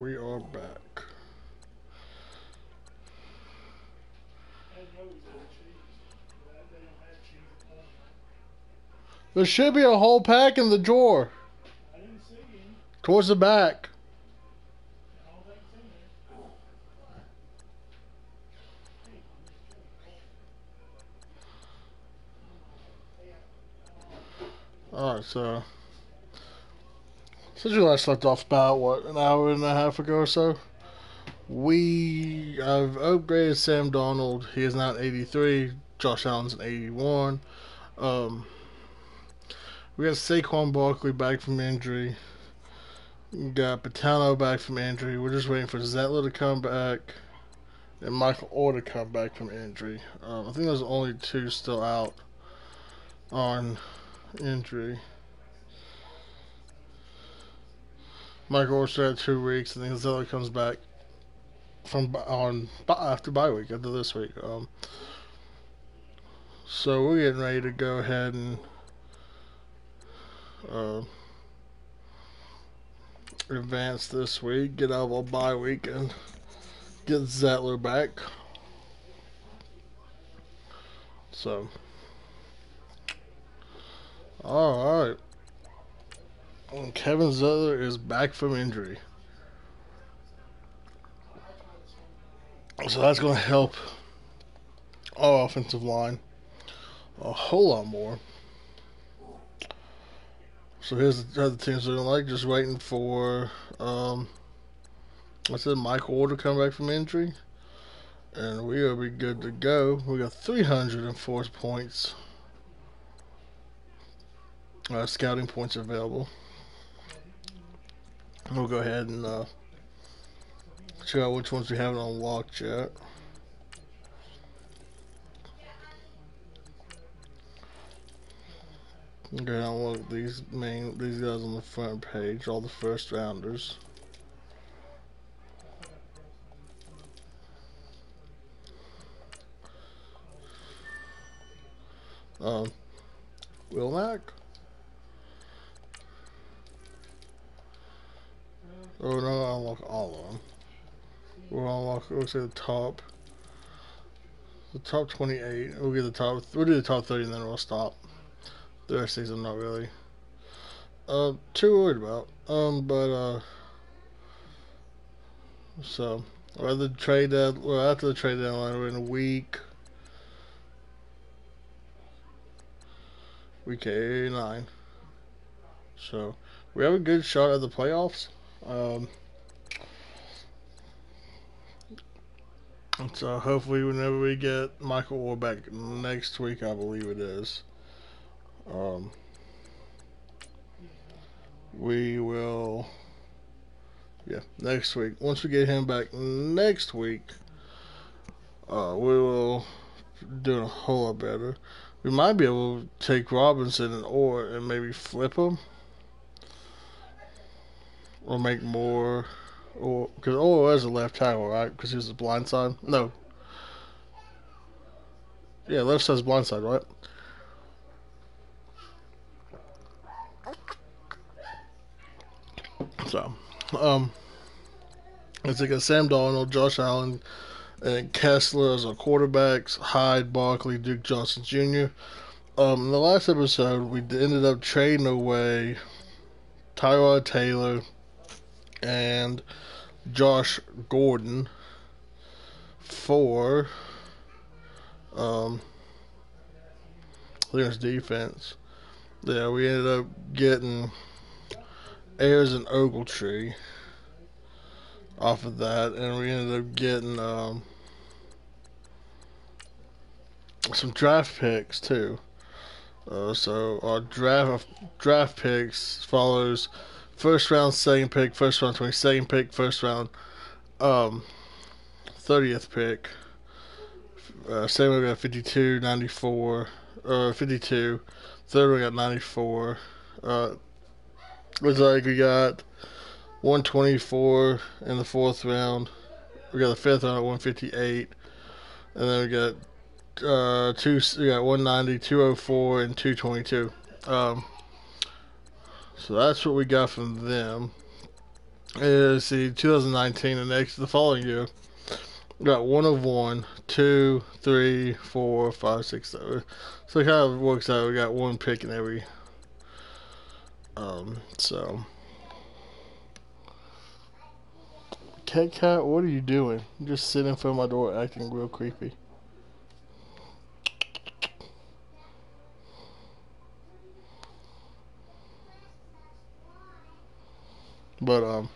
We are back. There should be a whole pack in the drawer. Towards the back. Alright, so since we last left off about what an hour and a half ago or so, we have upgraded Sam Donald. He is now 83. Josh Allen's an 81. Um, we got Saquon Barkley back from injury. We got Patano back from injury. We're just waiting for Zeitler to come back and Michael Orr to come back from injury. Um, I think there's only two still out on injury. Michael Orchard had two weeks, and then Zeller comes back from on after bye week after this week. Um, so we're getting ready to go ahead and uh, advance this week, get out of a bye week, and get Zeitler back. So, all right. Kevin Zeitler is back from injury. So that's going to help our offensive line a whole lot more. So here's the other teams looking like. Just waiting for, um, I said Michael to come back from injury. And we will be good to go. We got 304 points. Uh, scouting points available. We'll go ahead and uh, check out which ones we haven't unlocked yet. Okay, look these main these guys on the front page, all the first rounders. Um, Will Oh no, unlock all of them. We'll unlock, let's say the top. The top 28. We'll get the top, we'll do the top 30 and then we'll stop. The rest of these I'm not really uh, too worried about. Um, but, uh, so, or the trade deadline, well, after the trade deadline, we're in a week. Week 89. So, we have a good shot at the playoffs. Um, so hopefully, whenever we get Michael Orr back next week, I believe it is, um, we will. Yeah, next week. Once we get him back next week, uh, we will do a whole lot better. We might be able to take Robinson and and maybe flip them or make more, or because oh, was a left tackle, right? Because he was a blind side. No. Yeah, left side's blind side, right? So, um, it's like a Sam Darnold, Josh Allen, and Kessler as our quarterbacks. Hyde, Barkley, Duke Johnson Jr. Um, in the last episode, we ended up trading away Tyrod Taylor and Josh Gordon for um defense. Yeah, we ended up getting Ayers and Ogletree off of that, and we ended up getting um, some draft picks too. Uh, so our draft draft picks follows first round, second pick, first round, 22nd pick, first round, um, 30th pick. Uh, second one got 52, 94, or uh, 52. Third we got 94. Uh, looks like we got 124 in the fourth round. We got the fifth round at 158. And then we got uh, two, we got 190, 204, and 222. Um, so that's what we got from them. is see 2019 the next the following year. We got one of one two three four five six seven. So it kind of works out. We got one pick in every um so. Cat cat what are you doing? Just sitting in front of my door acting real creepy but um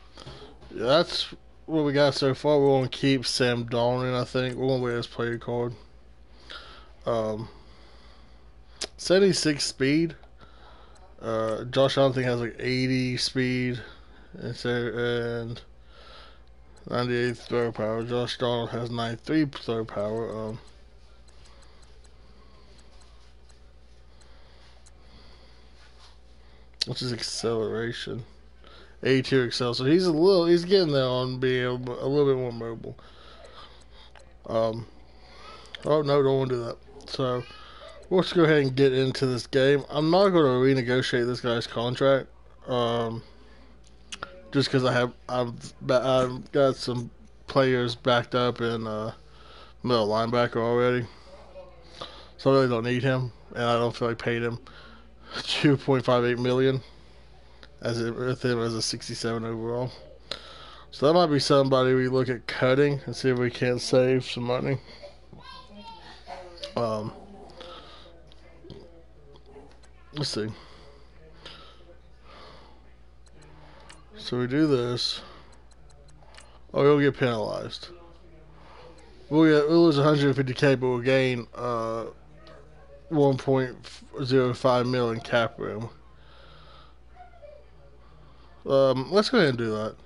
that's what we got so far. We're to keep Sam Darnold, I think. We're to wear his player card. Um, 76 speed. Uh, Josh Allen think has like 80 speed. And, so, and 98 throw power. Josh Darnold has 93 throw power. Um, which is acceleration. A2 Excel. So he's a little, he's getting there on being a, a little bit more mobile. Um, oh no, don't want to do that. So let's go ahead and get into this game. I'm not going to renegotiate this guy's contract. Um, just because I have I've, I've got some players backed up in uh, middle linebacker already, so I really don't need him, and I don't feel like paying him 2.58 million as it with him as a 67 overall. So that might be somebody we look at cutting and see if we can't save some money. Um, let's see. So we do this. Oh, we'll get penalized. We'll get we'll lose 150k, but we'll gain uh 1.05 million cap room. Um, let's go ahead and do that.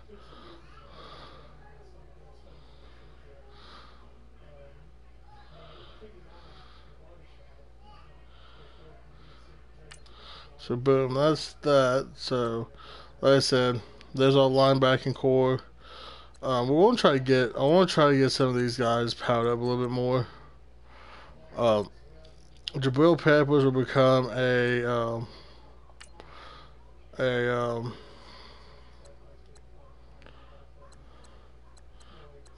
So boom, that's that. So, like I said, there's our linebacking core. Um, we want to try to get. I want to try to get some of these guys powered up a little bit more. Um, Jabril Peppers will become a um, a um,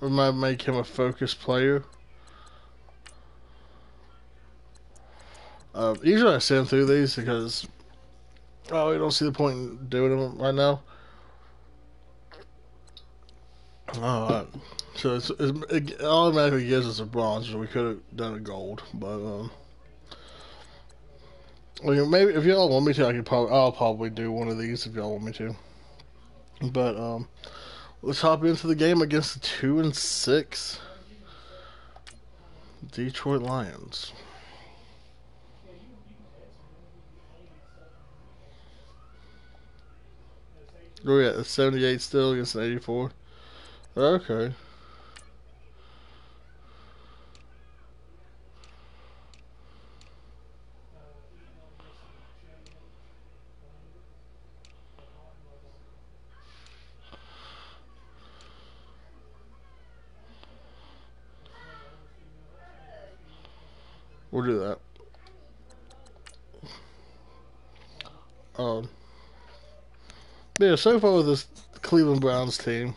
We might make him a focus player. Uh, usually I send through these because oh, we don't see the point in doing them right now. So it's, it's, it automatically gives us a bronze, so we could have done a gold, but um, maybe if y'all want me to, I could probably I'll probably do one of these if y'all want me to. But um, Let's hop into the game against the two and six Detroit Lions. Oh yeah, 78 still against 84. Okay. We'll do that. Um, yeah, so far with this Cleveland Browns team,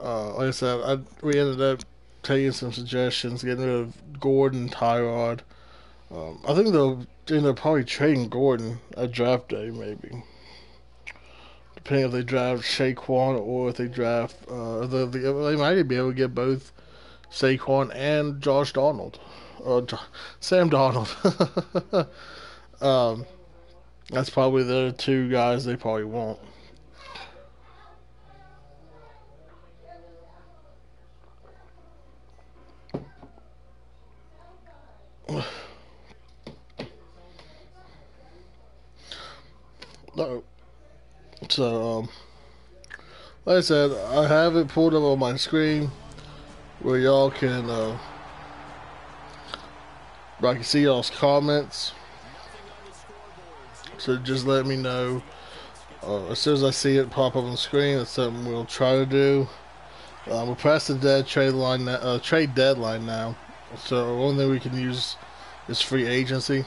uh, like I said, I, we ended up taking some suggestions, getting rid of Gordon, Tyrod. Um, I think they'll end up probably trading Gordon at draft day, maybe. Depending if they draft Saquon or if they draft, uh, the, the, they might be able to get both Saquon and Josh Donald or Sam Donald. um, that's probably the two guys they probably want. No. So, um, like I said, I have it pulled up on my screen where y'all can uh, but I can see y'all's comments. So just let me know. Uh, as soon as I see it pop up on the screen, that's something we'll try to do. Um, we're past the dead trade line, uh, trade deadline now. So only thing we can use is free agency.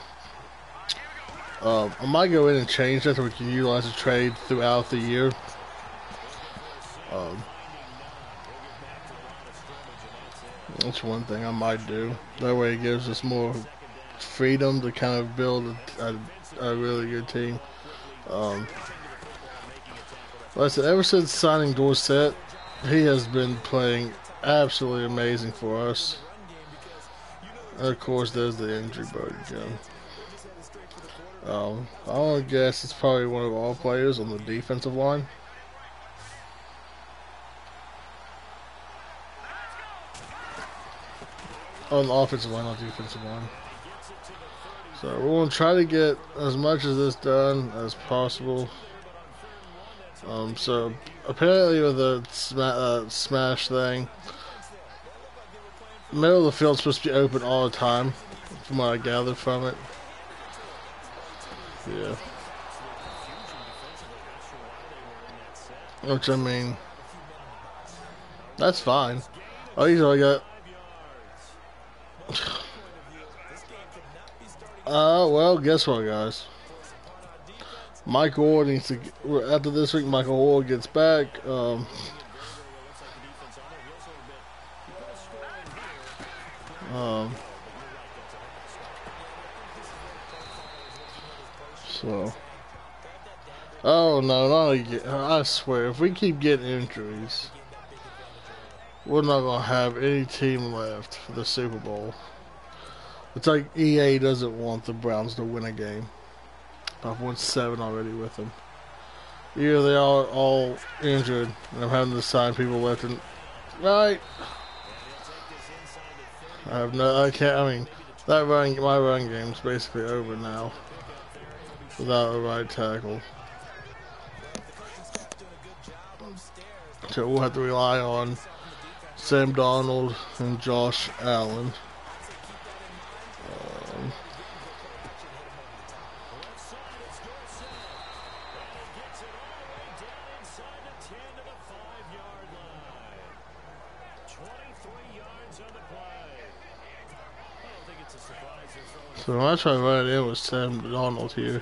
Um, I might go in and change that so we can utilize the trade throughout the year. Um, that's one thing I might do. That way it gives us more freedom to kind of build a, a, a really good team. Um, like I said, ever since signing Dorsett, he has been playing absolutely amazing for us. And of course, there's the injury bug again. Um, I would guess it's probably one of all players on the defensive line. On the offensive line, not defensive line. So we're going to try to get as much of this done as possible. Um, so apparently with the sma uh, smash thing, middle of the field's supposed to be open all the time, from what I gathered from it. Yeah. Which I mean, that's fine. I usually got Uh, well, guess what, guys? Michael Ward needs to. After this week, Michael Ward gets back. Um, um, so. Oh no, not again. I swear, if we keep getting injuries, we're not gonna have any team left for the Super Bowl. It's like EA doesn't want the Browns to win a game. I've won seven already with them. Either they are all injured, and I'm having to sign people left and right. I have no. I can't. I mean, that run, my run game's basically over now. Without a right tackle. So we'll have to rely on Sam Donald and Josh Allen. So I try to in with Sam Donald here.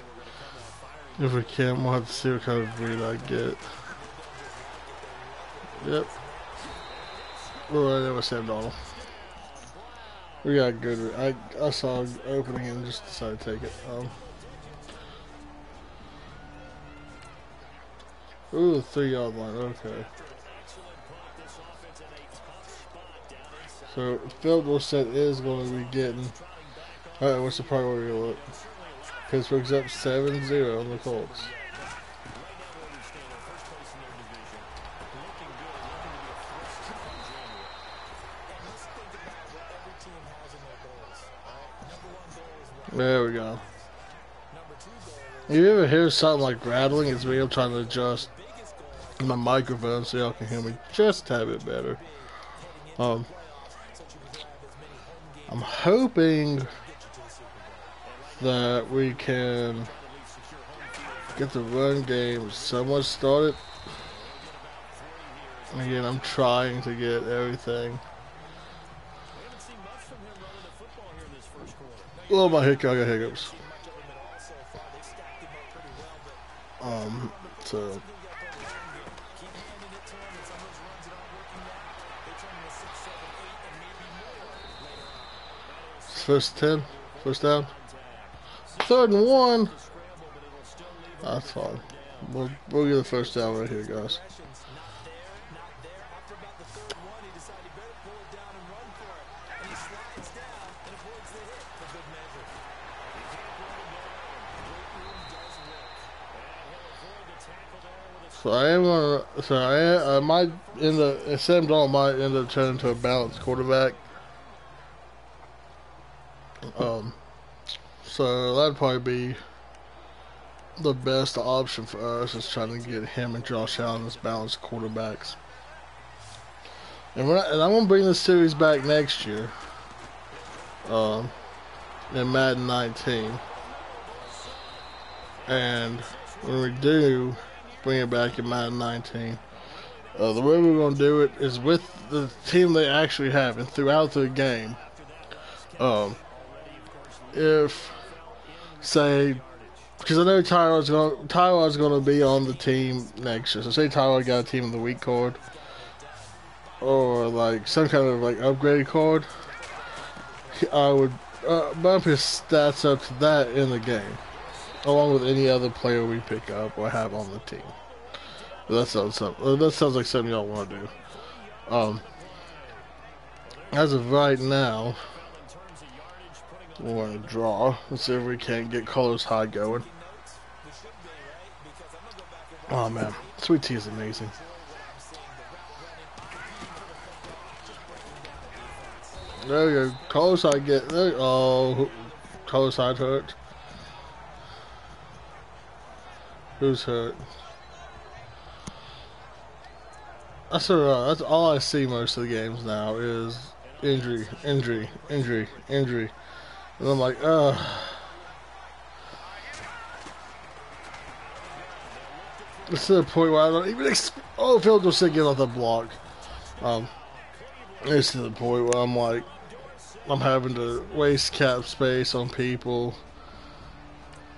If we can, we'll have to see what kind of breed I get. Yep. We'll run in with Sam Donald. We got good. I I saw opening and just decided to take it. Um. Ooh, three yard line. Okay. So field set is going to be getting Alright, what's the priority look? Pittsburgh's up 7-0 on the Colts. There we go. You ever hear something like rattling, it's me. I'm trying to adjust my microphone so y'all can hear me just a bit better. Um, I'm hoping that we can get the run game somewhat started. Again, I'm trying to get everything. Oh my hiccup, I got hiccups. Um, so. First 10, first down. Third and one. That's fine. We'll, we'll get the first down right here, guys. So I am gonna. So I, I might end up. Sam Donald might end up turning into a balanced quarterback. Um. So that'd probably be the best option for us is trying to get him and Josh Allen as balanced quarterbacks. And, not, and I'm gonna bring this series back next year. Um, in Madden 19. And when we do bring it back in Madden 19, uh, the way we're gonna do it is with the team they actually have, and throughout the game. Um, if say because I know Tyrod's going Tyrod's going to be on the team next year. So say Tyrod got a team of the week card, or like some kind of like upgrade card, I would uh, bump his stats up to that in the game, along with any other player we pick up or have on the team. But that sounds something. That sounds like something y'all want to do. Um, as of right now, we want to draw. Let's see if we can't get Carlos Hyde going. Oh man, Sweet Tea is amazing. There you go. Carlos Hyde get there. Oh, Carlos Hyde hurt. Who's hurt? That's alright. That's all I see most of the games now is injury, injury, injury, injury. And I'm like, uh It's to the point where I don't even expect. Oh, Phil just said get off the block. Um, it's to the point where I'm like, I'm having to waste cap space on people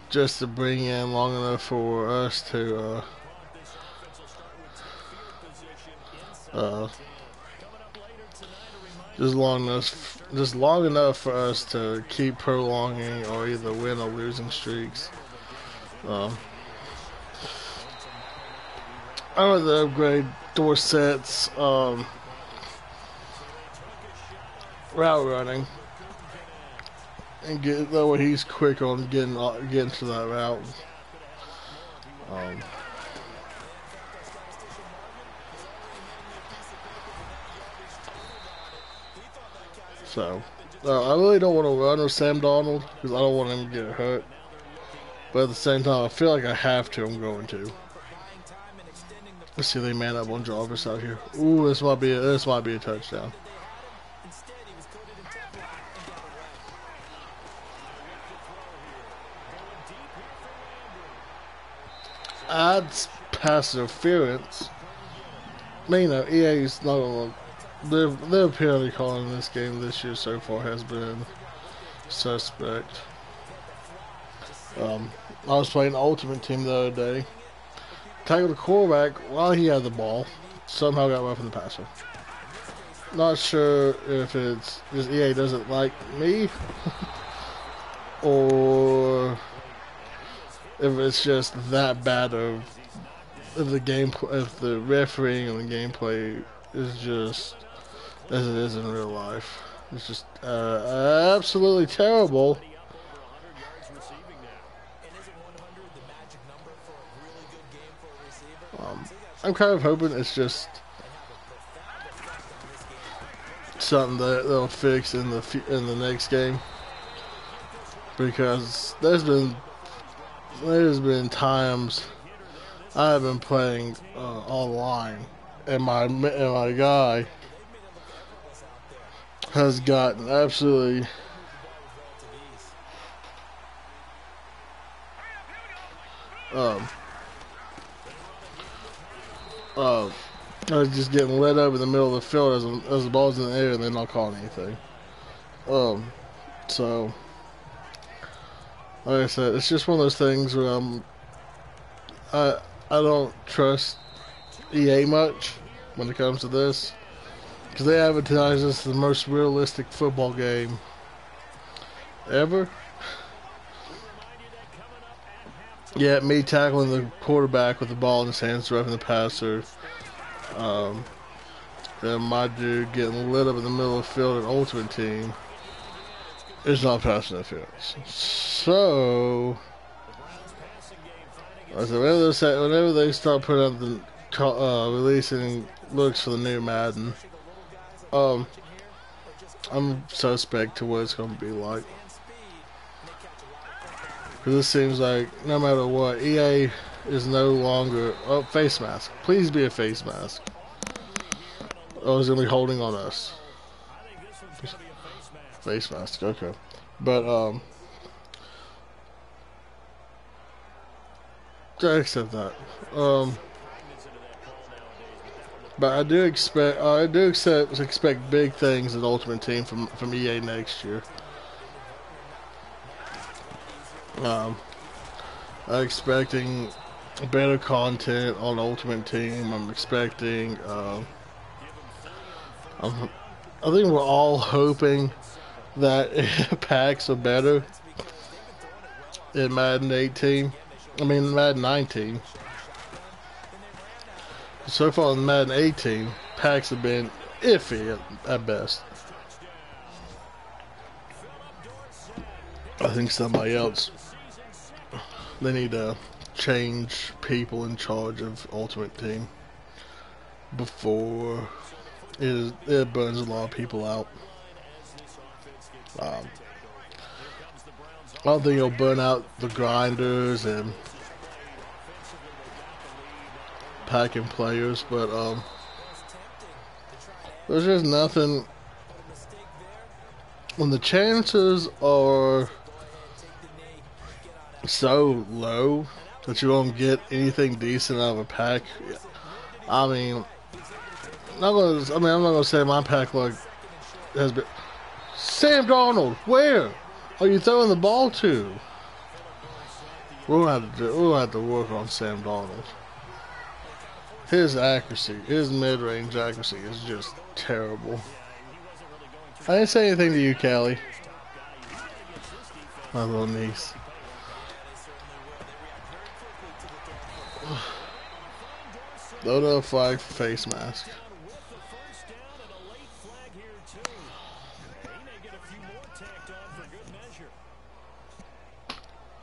just to bring in long enough for us to, uh, uh, just long enough, just long enough for us to keep prolonging or either win or losing streaks. Um, I to upgrade Dorsett's um, route running and get that way he's quick on getting uh, getting to that route. Um, so uh, I really don't want to run with Sam Donald because I don't want him to get hurt. But at the same time, I feel like I have to. I'm going to. Let's see if they man up on Jarvis out here. Ooh, this might be a, this might be a touchdown. Adds pass interference. I mean, you know, not gonna. Their their penalty calling in this game this year so far has been suspect. Um, I was playing Ultimate Team the other day tackled the quarterback while he had the ball. Somehow got away from the passer. Not sure if it's because EA doesn't like me or if it's just that bad of the game if the refereeing and the gameplay is just as it is in real life. It's just uh, absolutely terrible. I'm kind of hoping it's just something that they'll fix in the in the next game because there's been there's been times I've been playing uh, online and my and my guy has gotten absolutely um uh, I was just getting up in the middle of the field as, as the ball's in the air and they're not calling anything. Um, so, like I said, it's just one of those things where I'm, I, I don't trust EA much when it comes to this. Because they advertise this as the most realistic football game ever. Yeah, me tackling the quarterback with the ball in his hands, roughing the passer. Um, and my dude getting lit up in the middle of the field in Ultimate Team is not pass interference. So, whenever they, whenever they start putting out the uh, releasing looks for the new Madden, um, I'm suspect to what it's going to be like. Because it seems like no matter what, EA is no longer... Oh, face mask. Please be a face mask. Oh, it's going to be holding on us. Face mask, okay. But, um... I accept that. Um... But I do expect I do accept expect big things in Ultimate Team from from EA next year. Um, I'm expecting better content on Ultimate Team. I'm expecting. Uh, I'm, I think we're all hoping that packs are better in Madden 18. I mean Madden 19. So far in Madden 18, packs have been iffy at, at best. I think somebody else they need to change people in charge of Ultimate Team before it, it burns a lot of people out. Um, I don't think it'll burn out the grinders and packing players, but um, there's just nothing. When the chances are so low that you won't get anything decent out of a pack. I mean, not gonna. I mean, I'm not gonna say my pack like has been. Sam Donald, where are you throwing the ball to? Gonna have to. Do, gonna have to work on Sam Darnold. His accuracy, his mid-range accuracy, is just terrible. I didn't say anything to you, Callie. My little niece. Load flag face mask.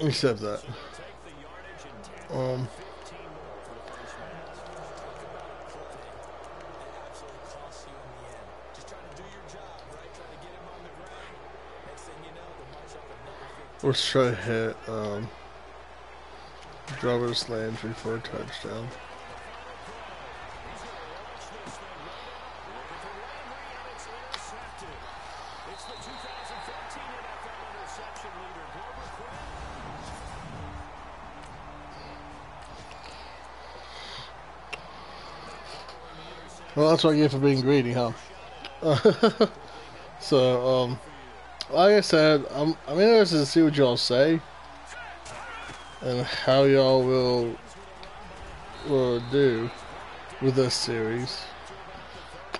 Except that. Um. Let's try to hit um, Jarvis Landry for a touchdown. Well, that's what I get for being greedy, huh? so, um, like I said, I'm, I'm interested to see what y'all say and how y'all will will do with this series.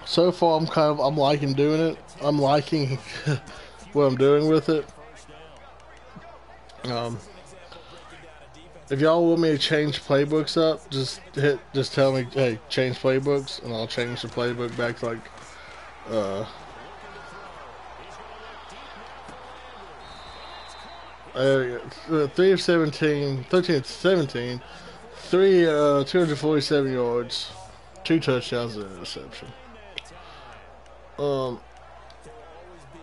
So far, I'm kind of I'm liking doing it. I'm liking what I'm doing with it. Um, if y'all want me to change playbooks up, just hit, just tell me, hey, change playbooks, and I'll change the playbook back to like, uh, uh, 3 of 17, 13 of 17, 3, uh, 247 yards, 2 touchdowns and an interception. Um,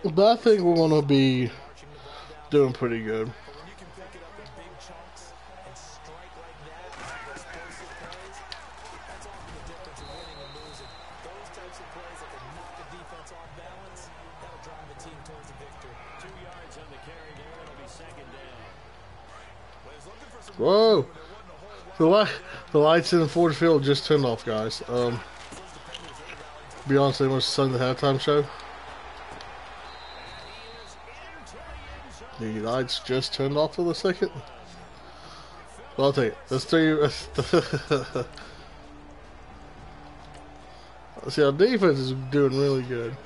but I think we're going to be doing pretty good. Whoa! The light, the lights in the Ford Field just turned off, guys. Um, Beyonce must have sung the halftime show. The lights just turned off for the second. Well, I'll take it. Three. See, our defense is doing really good.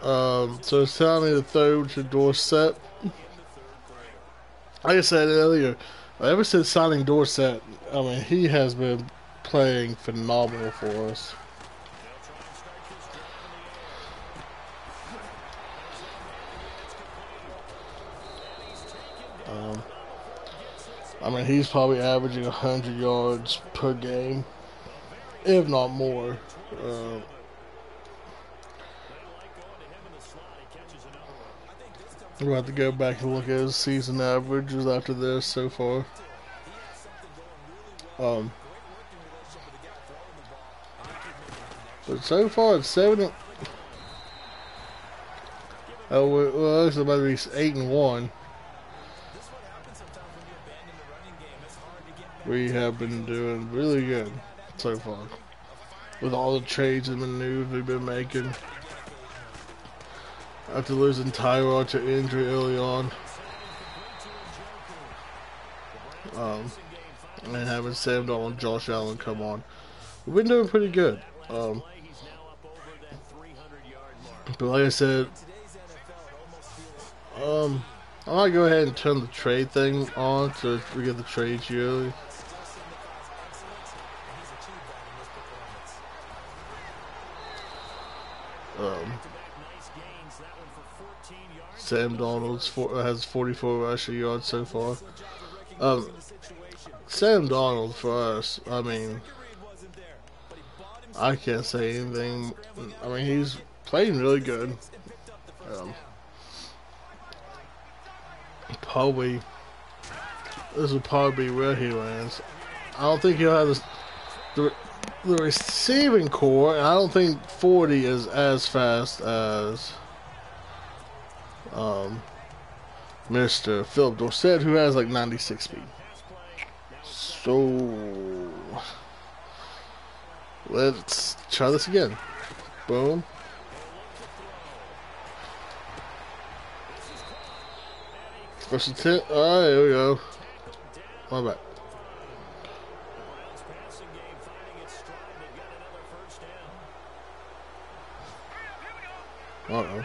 Um, so it's telling me to throw to Dorsett. Like I said earlier, ever since signing Dorsett, I mean, he has been playing phenomenal for us. Um, I mean, he's probably averaging 100 yards per game, if not more. Uh, We'll have to go back and look at his season averages after this so far. Um, but so far it's seven. Oh, well, it's about to be eight and one. We have been doing really good so far with all the trades and maneuvers we've been making after losing Tyrod to injury early on. Um, and having Sam Donald and Josh Allen come on. We've been doing pretty good. Um, but like I said, um, I might go ahead and turn the trade thing on so we get the trades yearly. Sam for, has 44 rushing yards so far. Um, Sam Donald for us, I mean, I can't say anything. I mean, he's playing really good. Um, probably, this will probably be where he lands. I don't think he'll have this, the the receiving core, and I don't think 40 is as fast as um, Mr. Philip Dorsett, who has like 96 speed. So let's try this again. Boom. First attempt. Alright, here we go. My bad. Uh oh.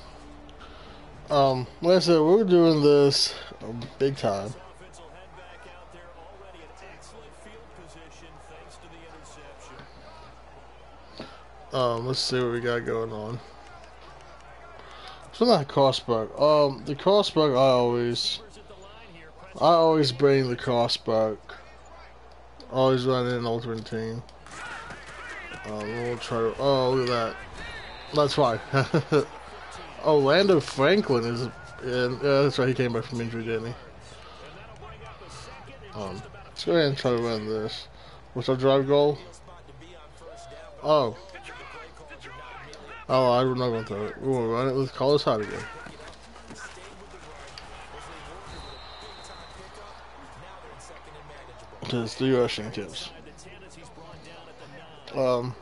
Um, like I said, we're doing this big time. Um, let's see what we got going on. So that crossbuck. Um, the crossbuck I always, I always bring the crossbuck. Always run in an ultimate team. Um, we'll try to. Oh, look at that. That's fine. Orlando Franklin is. Yeah, that's right. He came back from injury, didn't he? Um, let's go ahead and try to run this. What's our drive goal? Oh. Oh, I'm not going to throw it. We're going to run it with Carlos Hyde again. Just three rushing tips. Um.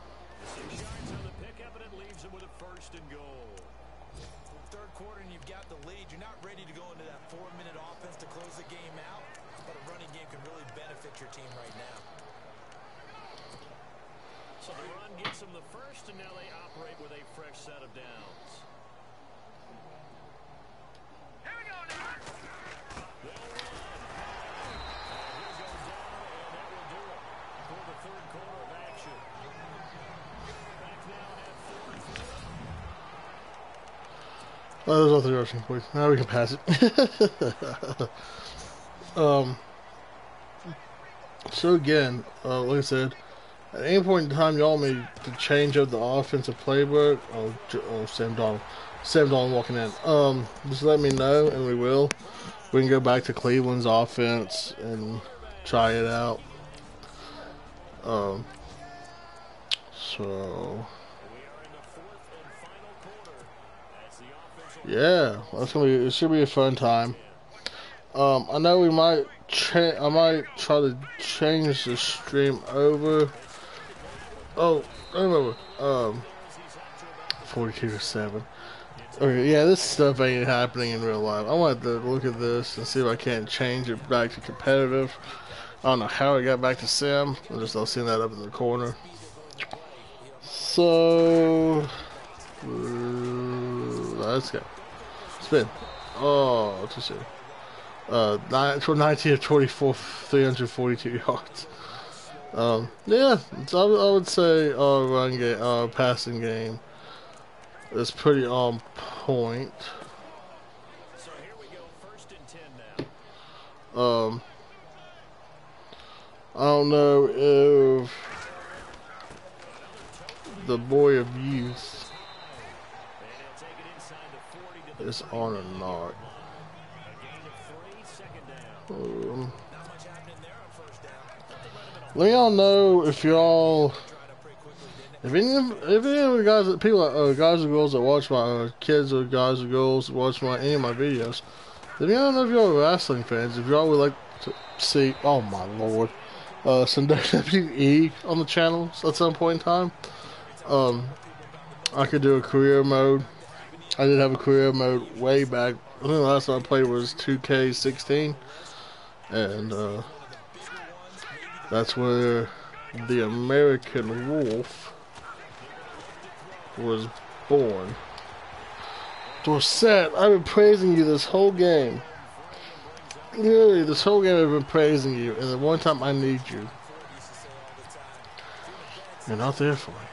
Nothing rushing points. Now we can pass it. um. So again, uh, like I said, at any point in time y'all may to change up the offensive playbook. Oh, oh Sam Donald, Sam Donald walking in. Um, just let me know, and we will. We can go back to Cleveland's offense and try it out. Um. So. Yeah, that's gonna be. It should be a fun time. Um, I know we might. I might try to change the stream over. Oh, I remember. Um, forty-two to seven. Okay, yeah, this stuff ain't happening in real life. I want to look at this and see if I can't change it back to competitive. I don't know how I got back to sim. I'm just I'll see that up in the corner. So. Uh, let's go. Spin. Oh, too soon. Uh, nine, 19 of 24, 342 yards. Um, yeah, I, I would say our run game, our passing game is pretty on point. Um, I don't know if the boy of youth is on or not. Um, let me all know if y'all, if any, of- if any of the guys, people, uh, guys or girls that watch my, uh, kids or guys or girls that watch my any of my videos, let me know if y'all are wrestling fans. If y'all would like to see, oh my lord, uh, some WWE on the channels at some point in time. Um, I could do a career mode. I did have a career mode way back. I think the last time I played was 2K16, and uh, that's where the American Wolf was born. Dorsett, I've been praising you this whole game. Literally, this whole game I've been praising you, and the one time I need you, you're not there for me.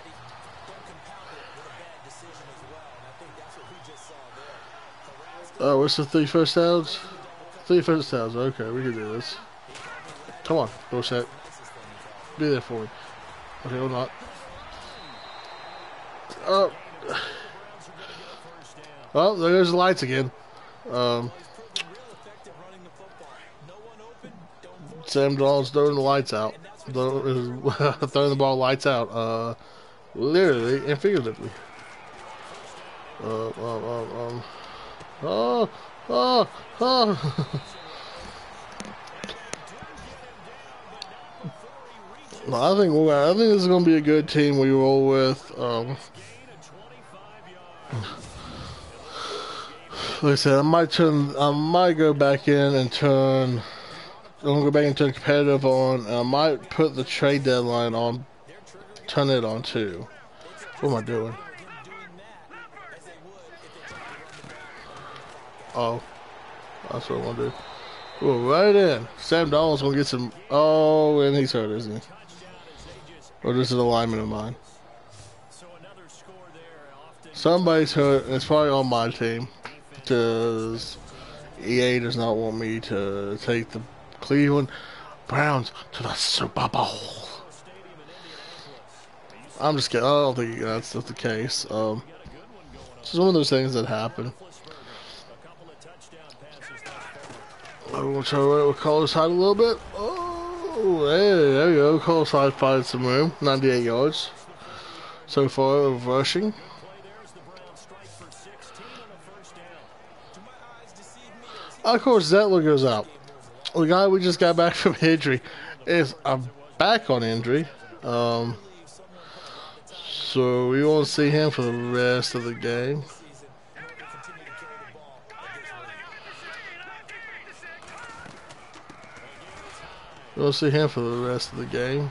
Oh, what's the three first downs? Three first downs. Okay, we can do this. Come on, Dorsett. Be there for me. Okay, or not. Oh. Well, there goes the lights again. Um, Sam Darnold's throwing the lights out. Throwing the ball lights out. Uh, literally and figuratively. Uh, um, um, um. Oh, oh, oh. I think we're, I think this is going to be a good team we roll with. Um, like I said, I might turn, I might go back in and turn. I'm gonna go back and turn competitive on. I might put the trade deadline on, turn it on too. What am I doing? Oh, that's what gonna do. Oh, right in. Sam Darnold's gonna get some. Oh, and he's hurt, isn't he? Or this is a lineman of mine. Somebody's hurt, it's probably on my team. Because EA does not want me to take the Cleveland Browns to the Super Bowl. I'm just kidding. I don't think that's the case. Um, it's one of those things that happen. I'm gonna try to call this hide a little bit. Oh, hey, there you go. Call side find some room. 98 yards so far of rushing. Of course, Zeitler goes out. The guy we just got back from injury is uh, back on injury. Um, so we won't see him for the rest of the game. We'll see him for the rest of the game.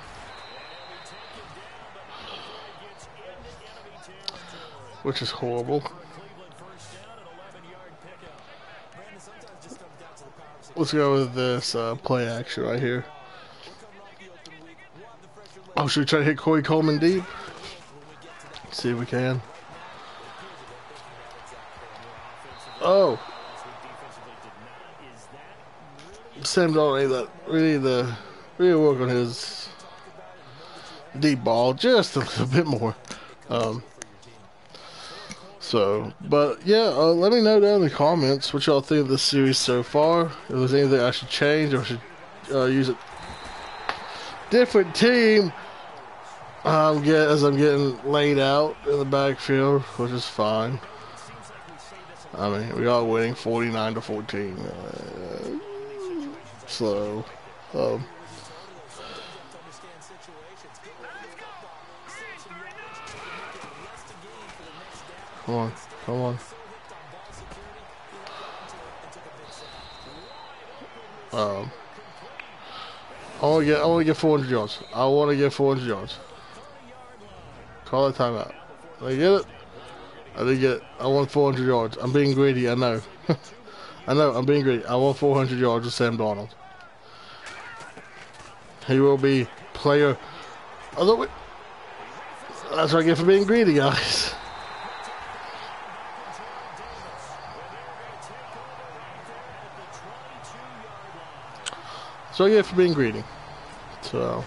Which is horrible. Let's go with this uh, play action right here. Oh, should we try to hit Corey Coleman deep? See if we can. Oh. Sam need that really the really work on his deep ball just a little bit more. Um, so, but yeah, uh, let me know down in the comments what y'all think of this series so far. If there's anything I should change or should uh, use a different team. Um, get as I'm getting laid out in the backfield, which is fine. I mean, we are winning 49 to 14. Uh, so, um, come on, come on. Um, I want to get, I want to get 400 yards. I want to get 400 yards. Call a timeout. Did I get it? I did get it. I want 400 yards. I'm being greedy, I know. I know, I'm being greedy. I want 400 yards with Sam Darnold. He will be player. Although that's what I get for being greedy, guys. So I get for being greedy. So.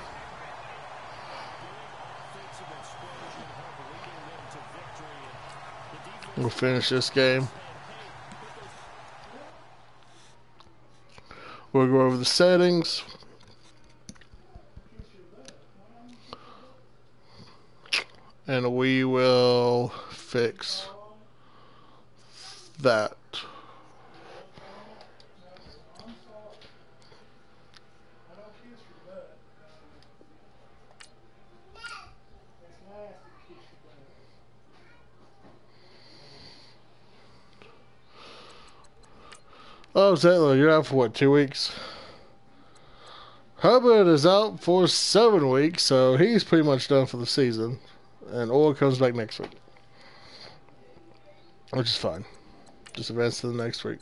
We'll finish this game. We'll go over the settings. And we will fix that. Oh, Zeitler, you're out for what, two weeks? Hubbard is out for seven weeks, so he's pretty much done for the season. And Orr comes back next week. Which is fine. Just advance to the next week.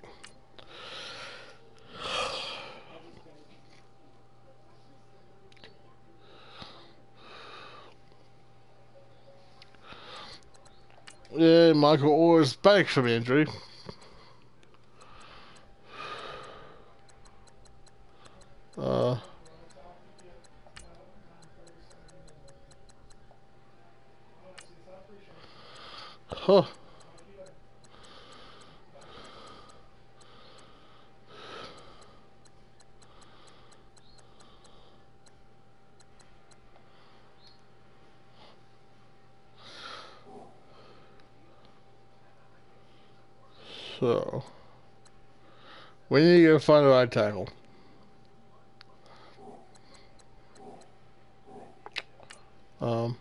Yeah, Michael Orr is back from injury. Uh, huh. So, we need to find a right tackle. Um,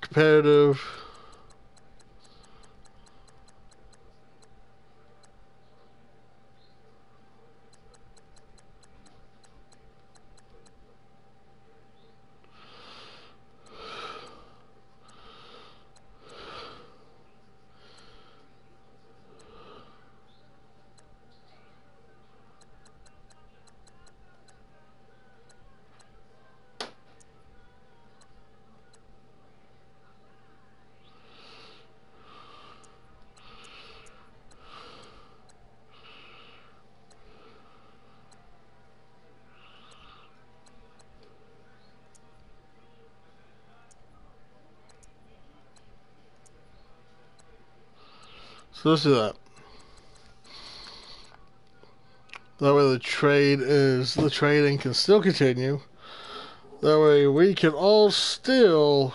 competitive. So let's do that. That way the trade is the trading can still continue. That way we can all still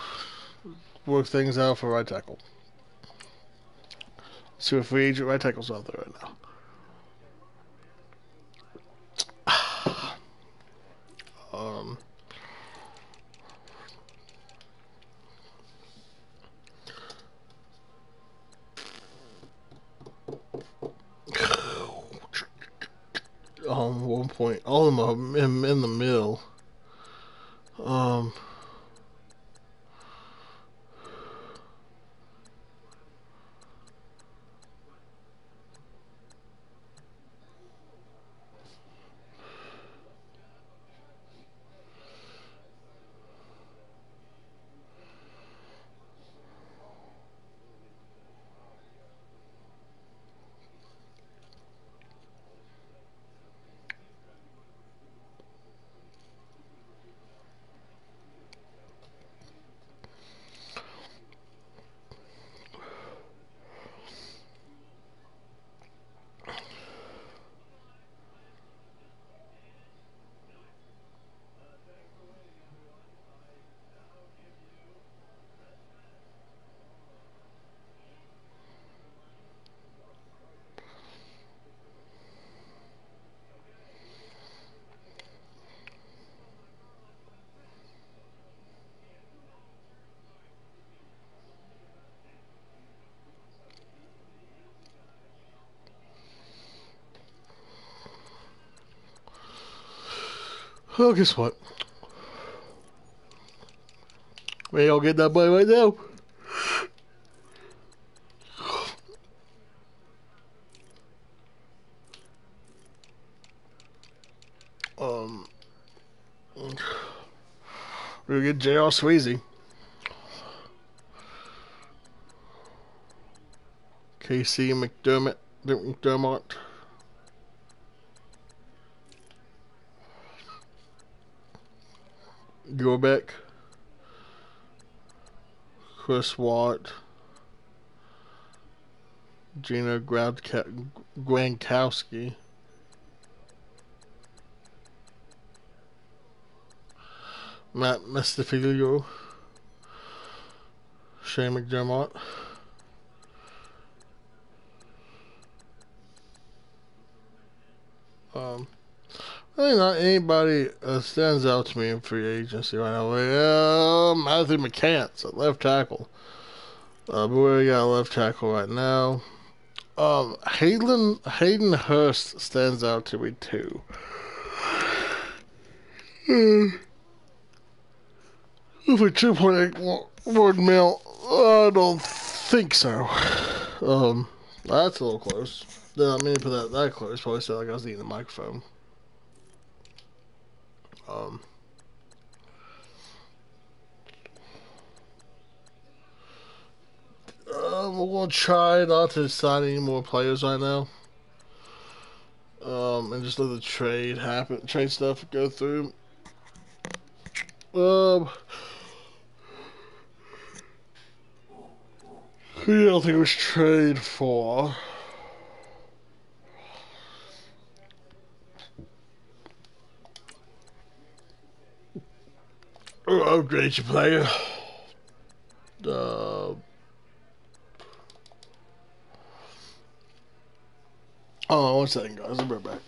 work things out for right tackle. See if free agent right tackle's out there right now. um um one point all of them in the middle. Um Well, guess what? We all get that boy right now. Um, we'll get J.R. Sweezy. KC McDermott. McDermott. Gorbeck, Chris Watt, Gina Gronkowski. Matt Mestafilio. Shane McDermott. Um, really not anybody uh, stands out to me in free agency right now. Matthew McCants at left tackle. Uh, but we got left tackle right now. Um, Hayden Hayden Hurst stands out to me too. For two point eight word mil, I don't think so. Um, that's a little close. Didn't mean to put that that close. Probably sounded like I was eating the microphone. Um. Um, gonna try not to sign any more players right now. Um, and just let the trade happen, trade stuff go through. Um, who do I think it was trade for? Upgrade your player. Uh, oh, one second, guys. I'll be right back.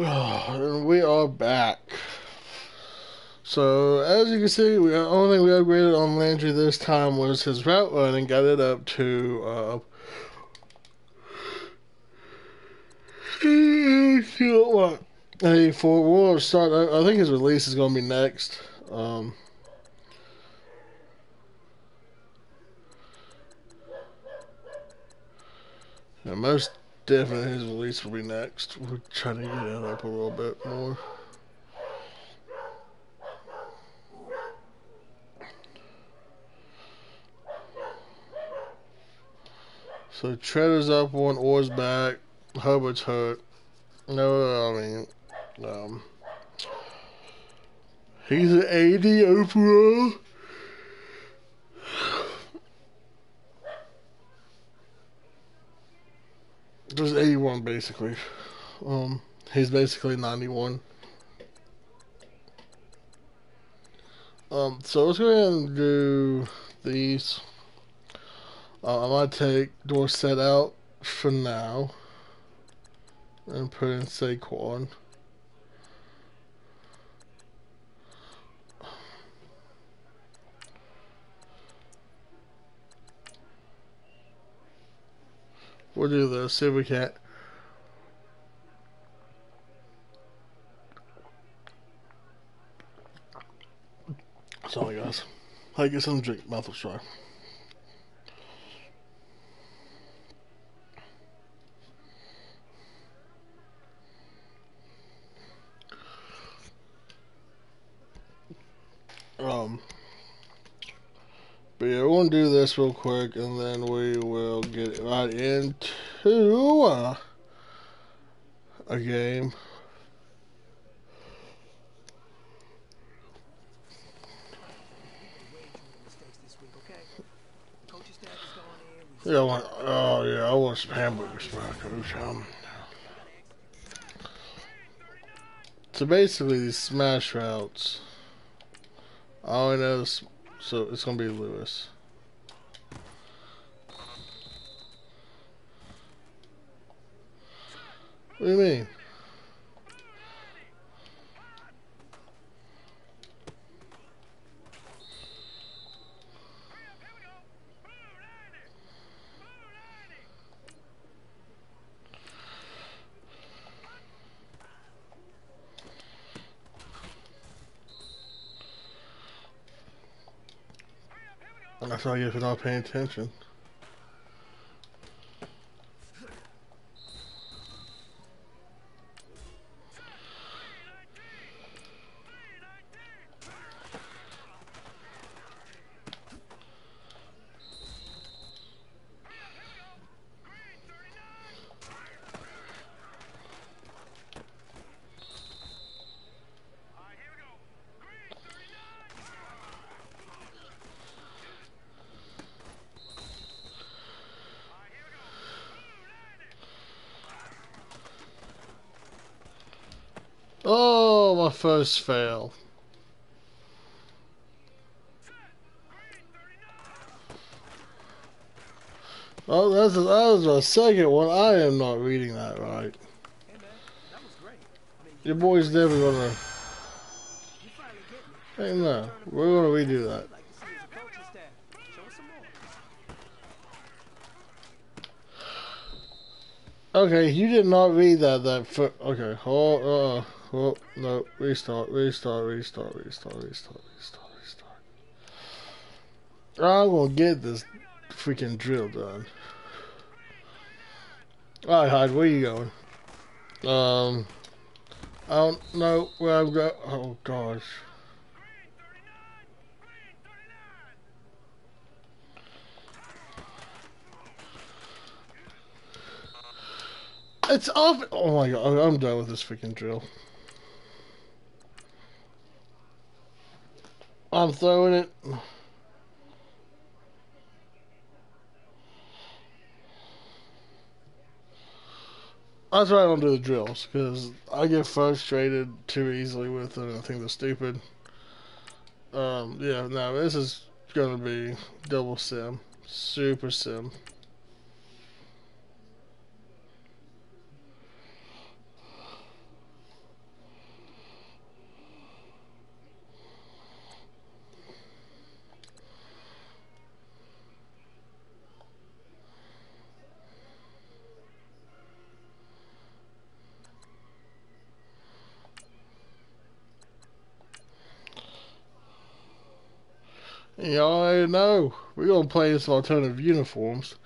and we are back. So as you can see, we, the only thing we upgraded on Landry this time was his route running, got it up to uh? Hey, for we'll start. I, I think his release is going to be next. Um, yeah, most definitely his release will be next. We're trying to get it up a little bit more. So Tretter's up one, Orr's back, Hubbard's hurt. No, I mean, um, he's an 80 overall. Just 81 basically. Um, he's basically 91. Um, so let's go ahead and do these. Uh, I might take Dorsett out for now and put in Saquon. We'll do this, see if we can't. Sorry guys. I get some drink, mouth was dry. Um, but yeah, we're to do this real quick, and then we will get right into uh, a game. Yeah, I want, oh yeah, I want some hamburgers, coach. Um, so basically, these smash routes. All I know is, so it's gonna be Lewis. What do you mean? That's all you get for not paying attention. Oh, my first fail. Oh, that's a, that was a second one. I am not reading that right. Your boy's never gonna. Hey, no, we're gonna redo that. Okay, you did not read that. That okay. Oh, uh, oh, no. Restart. Restart. Restart. Restart. Restart. Restart. Restart. I'm gonna get this freaking drill done. All right, Hyde. Where you going? Um, I don't know where I'm going. Oh gosh. It's off. Oh my god, I'm done with this freaking drill. I'm throwing it. That's why I don't do the drills, because I get frustrated too easily with it, I think they're stupid. Um, yeah, no, this is gonna be double sim. Super sim. Y'all already know. We're gonna play in some alternative uniforms.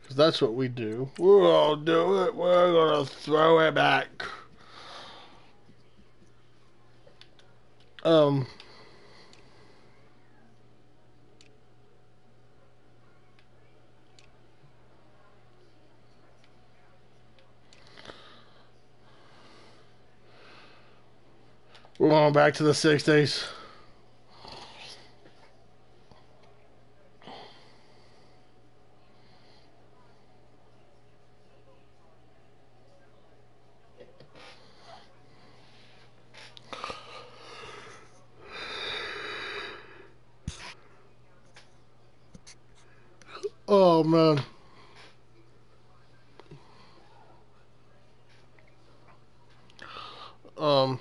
Because that's what we do. We're gonna do it. We're gonna throw it back. Um. We're going back to the 60s. Oh man. Um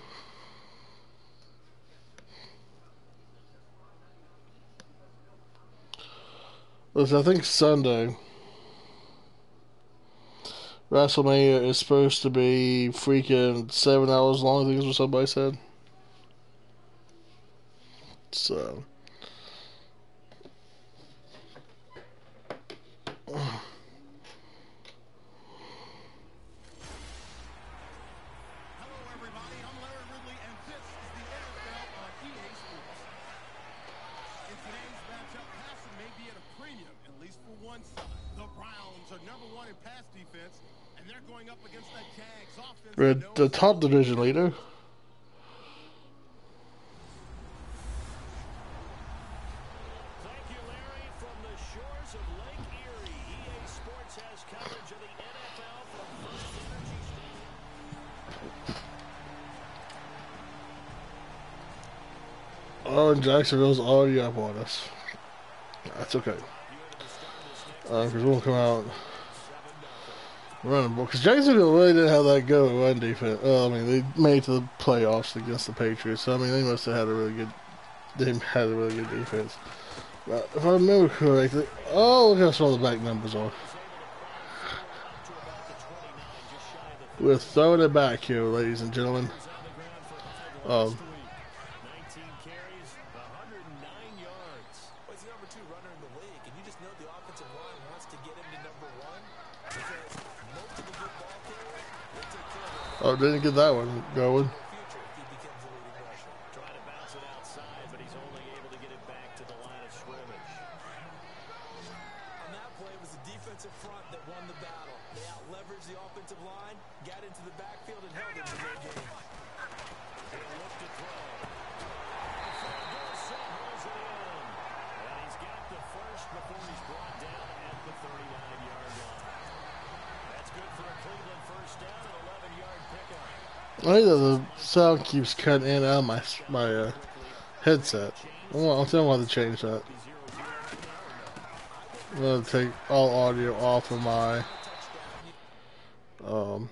Listen, I think Sunday WrestleMania is supposed to be freaking seven hours long, I think is what somebody said. So from top division leader. Oh, and Jacksonville's already up on us. That's okay. Uh, because we'll come out running because Jacksonville really didn't have that good of a run defense. Uh, I mean, they made to the playoffs against the Patriots, so I mean, they must have had a really good. They had a really good defense. But if I remember correctly, oh, look how small the back numbers are. We're throwing it back here, ladies and gentlemen. Um, in. didn't get that one going. before he's brought down at the 39-yard line. I think that the sound keeps cutting in and out of my my uh, headset. I want, I'll tell them how to change that. I'm gonna take all audio off of my um.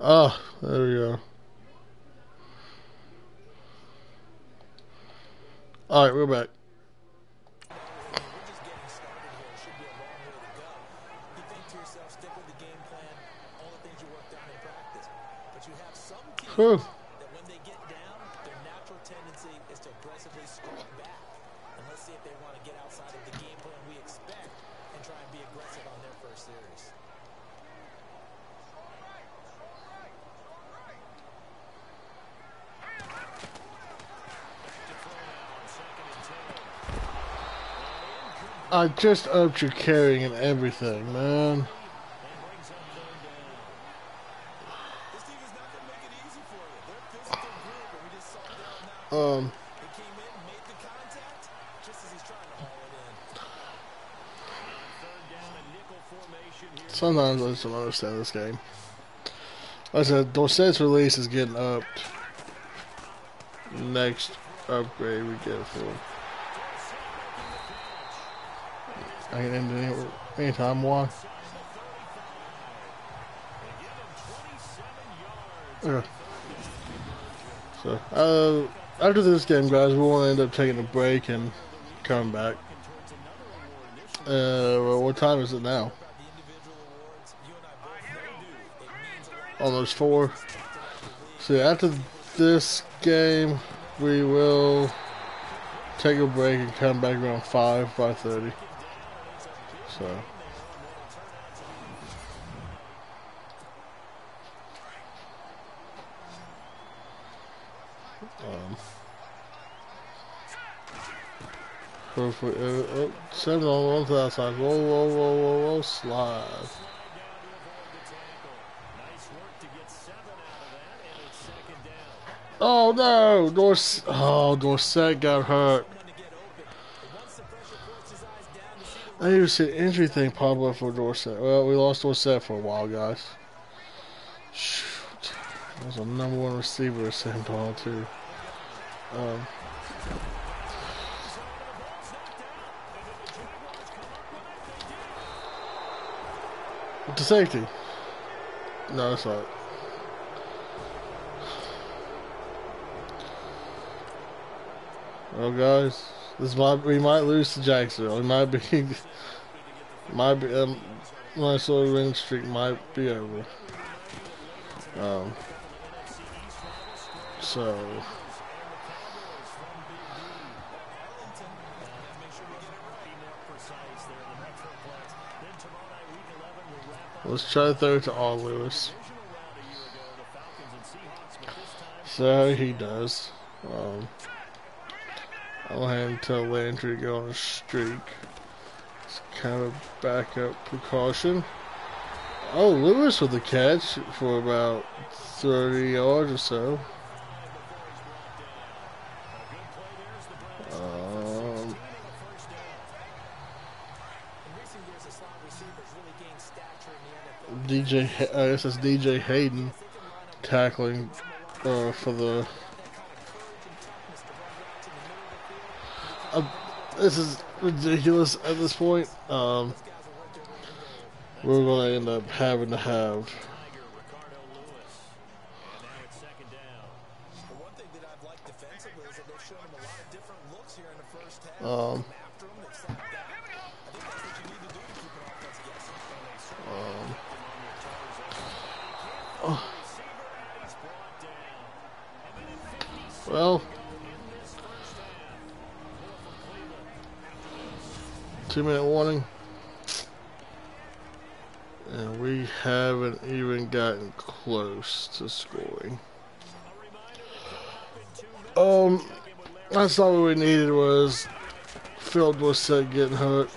Ah, there we go. All right, we're back. We're just getting started here. It should be a long way to go. You think to yourself, stick with the game plan, all the things you worked on in practice. But you have some teams Whew. that when they get down, their natural tendency is to aggressively strike back. And let's see if they want to get outside of the game plan we expect and try and be aggressive on their first series. I just upped your carrying and everything, man. This team is not going to make it easy for you. They're a physical group, and we just saw Daryl now. Um, He came in, made the contact, just as he's trying to haul it in. Third carrying and everything, man. here. sometimes I just don't understand this game. Like I said, Dorsett's release is getting upped. Next upgrade we get for him. I can end it any, anytime. Why? Okay. So, uh, after this game, guys, we'll end up taking a break and coming back. Uh, what time is it now? Almost four. So after this game, we will take a break and come back around five, five thirty. So. Um, perfect. Uh, oh, seven on one the outside. Whoa, whoa, whoa, whoa, whoa, slide. Oh no, Dorsett. Oh, Dorsett got hurt. I even see an injury thing pop up for Dorsett. Well, we lost Dorsett for a while, guys. Shoot. That was a number one receiver, Sam Darnold, too. Um, the safety. No, it's not. Well, guys, this might we might lose to Jacksonville. It might be, might be um, win streak might be over. Um, so let's try to throw it to all Lewis. So he does. Um, I'll hand tell Landry to go on a streak. It's kind of backup precaution. Oh, Lewis with the catch for about 30 yards or so. Um. DJ, I guess it's DJ Hayden tackling uh, for the this is ridiculous at this point. Um, we're going to end up having to have. Um, after him, two minute warning. And we haven't even gotten close to scoring. Um, that's all we needed was Phil was said getting hurt.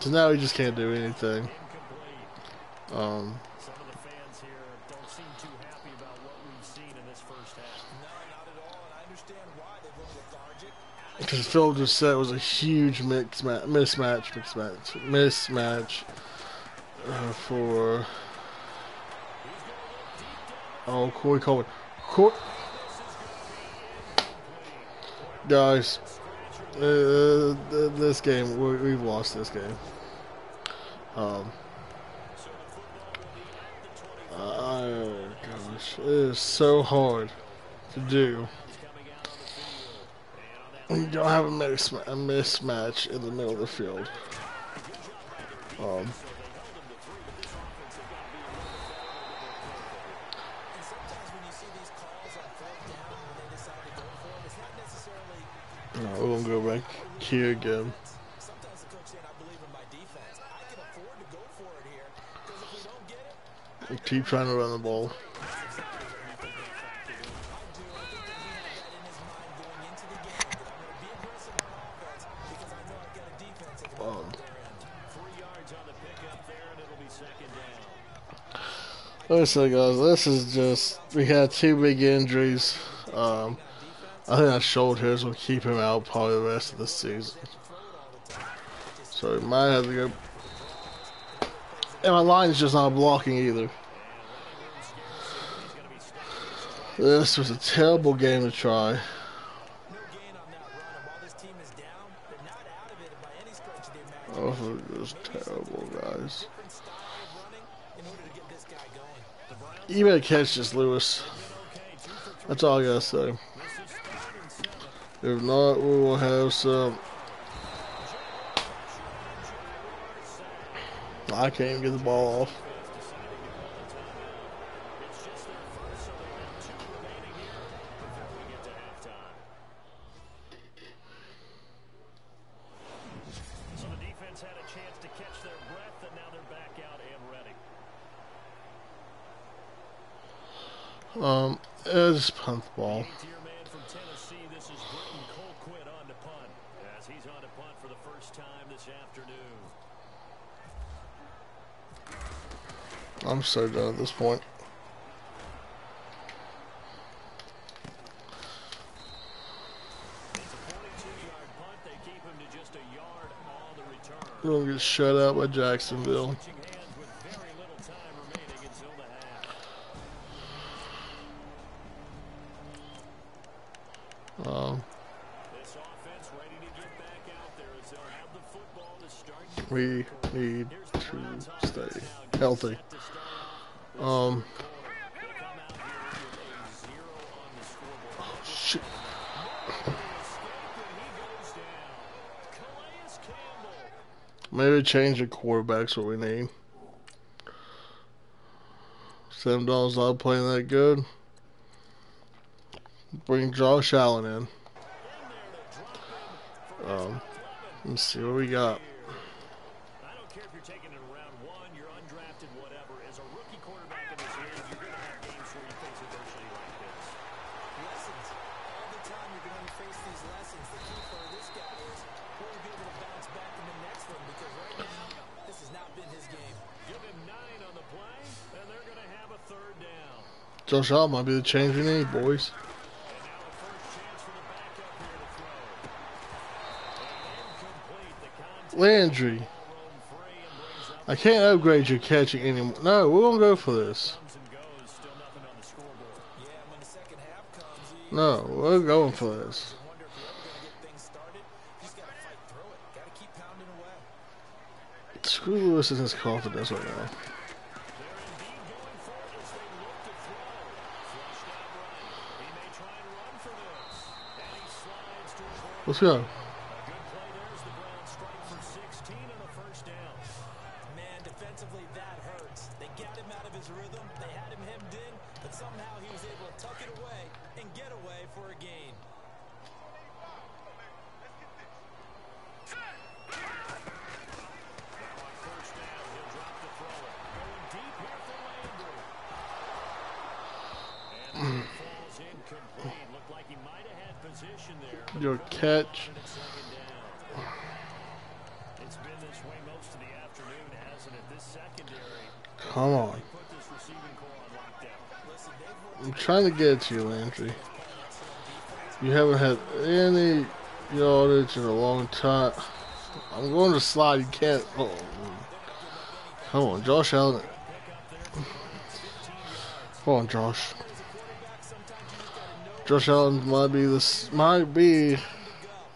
So now we just can't do anything. Um, Some of the fans here don't seem too happy about what we've seen in this first half. No, not at all, and I understand why they've looked lethargic. Because Phil just said it was a huge mix ma- mismatch, mix match, mismatch uh, for. Oh, Corey Coleman. Cor- Guys, uh, this game we- we've lost this game. Um. Oh gosh, it is so hard to do. You don't have a, mis- a mismatch in the middle of the field. Um, to no, we're gonna go back here again. Sometimes the coach saying, I believe Said, guys, this is just we had two big injuries. Um, I think that shoulder hairs will keep him out probably the rest of the season. So we might have to go. And my line is just not blocking either. This was a terrible game to try. No gain on that run, and while this team is down, they're not out of it by any stretch of the imagination. Oh, it was terrible, guys. Different style of running in order to get this guy You better catch this, Lewis. That's all I gotta say. If not, we will have some. I can't even get the ball off. Keep him to just a yard on the return. We're gonna get shut out by Jacksonville. Switching hands with very little time remaining until the half. Um, This offense ready to get back out there as they'll have the football to start. we need Here's the to Browns offense stay now healthy. set to start off Um, They'll come out here with a zero the scoreboard. shit. Maybe change the quarterback's what we need. Sam Darnold's not playing that good. Bring Josh Allen in. Um, let's see what we got. Josh Allen might be the change we need, boys. Landry, I can't upgrade your catching anymore. No, we're gonna go for this. No, we're going for this. Screw Lewis and his confidence right now. Let's go. To Landry. You haven't had any yardage in a long time. I'm going to slide. You can't. Oh. Come on, Josh Allen. Come on, Josh. Josh Allen might be this might be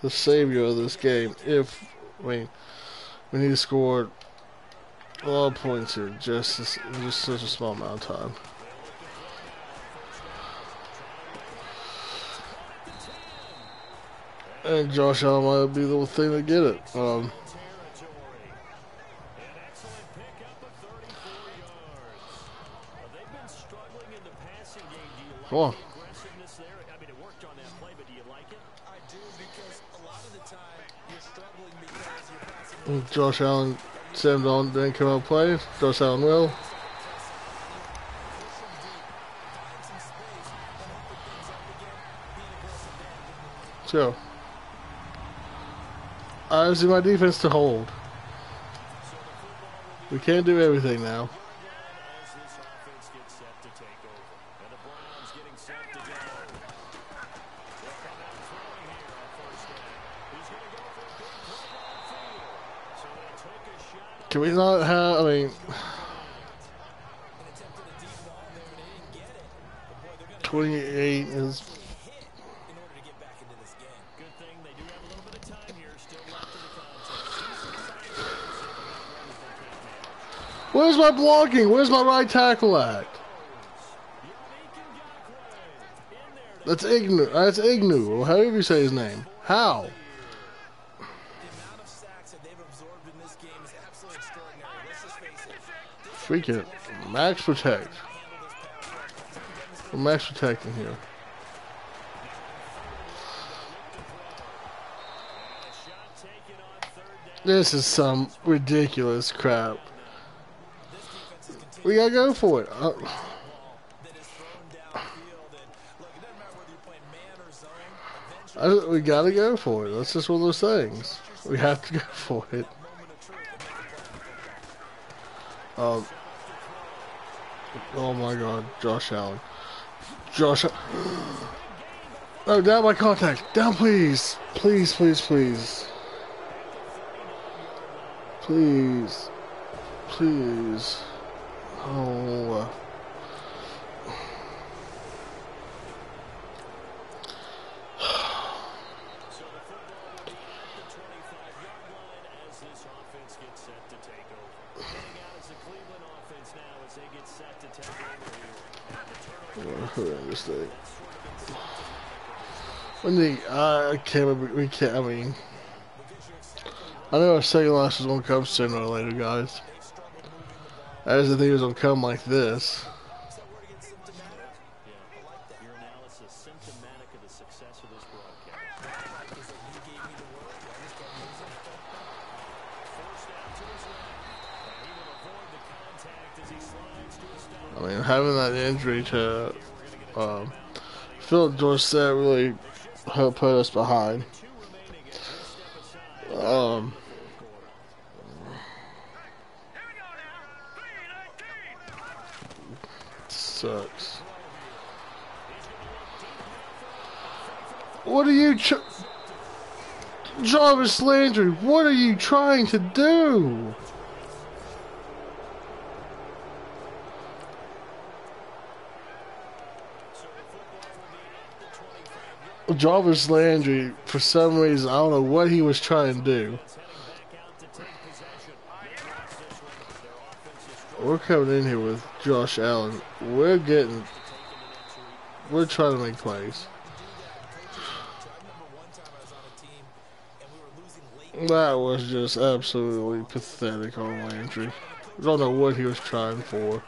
the savior of this game. If I mean, we need to score a uh, lot of points here, just this- just such a small amount of time. And Josh Allen might be the thing to get it. Um, Come on. Josh Allen, Sam Don didn't come out play. Josh Allen will. some space and open things up again, being aggressive there. Let's I see my defense to hold. We can't do everything now. Can we not have, I mean... take over. Where's my blocking? Where's my right tackle at? That's Ignu. That's Ignu, or however you say his name. How? It. Max protect. We're max protecting here. This is some ridiculous crap. We gotta go for it. Uh, I, we gotta go for it. That's just one of those things. We have to go for it. Um. Oh my God, Josh Allen. Josh. Oh, down my contact. Down, please. Please, please, please. Please. Please. Oh. So the football will be at the 25-yard line as this offense gets set to take over. Heading out is the Cleveland offense now as they get set to take over here. And the turnover What a horrendous thing. When the uh, I can't. We can't. I mean, I know our second loss is gonna come sooner or later, guys. I just think it was gonna come like this. I mean, having that injury to um, Phillip Dorsett really put us behind. Um, sucks. What are you, ch- Jarvis Landry? What are you trying to do? Jarvis Landry, for some reason, I don't know what he was trying to do. We're coming in here with Josh Allen. We're getting, we're trying to make plays. That was just absolutely pathetic on Landry. I don't know what he was trying for.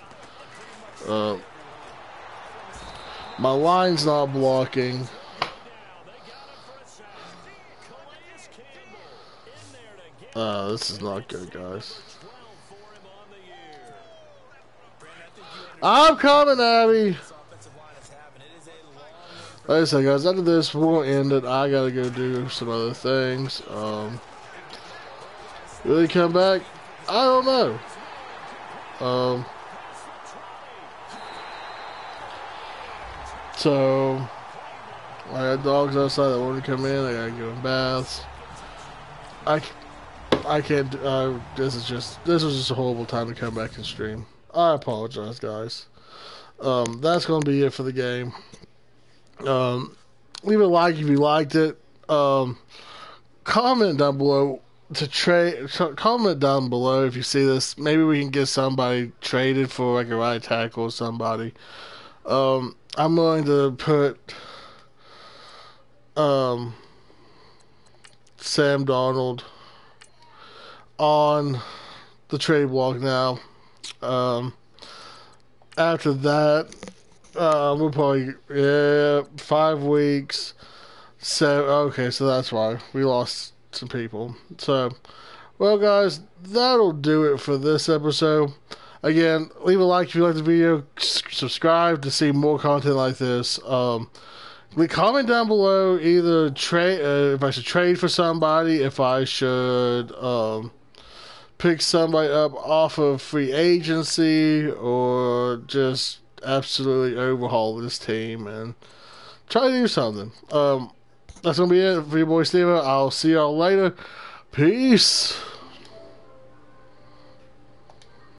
Uh, my line's not blocking. Uh, this is not good, guys. I'm coming, Abby. Like I said, guys, after this, we'll end it. I gotta go do some other things. Um, will he come back? I don't know. Um, so, I got dogs outside that want to come in. I gotta give them baths. I, I can't. Uh, this is just this was just a horrible time to come back and stream. I apologize, guys. Um, that's gonna be it for the game. Um, leave a like if you liked it. Um, comment down below to trade. Comment down below if you see this. Maybe we can get somebody traded for like a right tackle or somebody. Um, I'm going to put um, Sam Darnold on the trade block now. Um, after that, uh, we'll probably yeah five weeks. So okay, so that's why we lost some people. So, well, guys, that'll do it for this episode. Again, leave a like if you like the video. Subscribe to see more content like this. Um, comment down below either trade uh, if I should trade for somebody, if I should um, pick somebody up off of free agency, or just absolutely overhaul this team and try to do something. Um, that's gonna be it for your boy Steve. I'll see y'all later. Peace.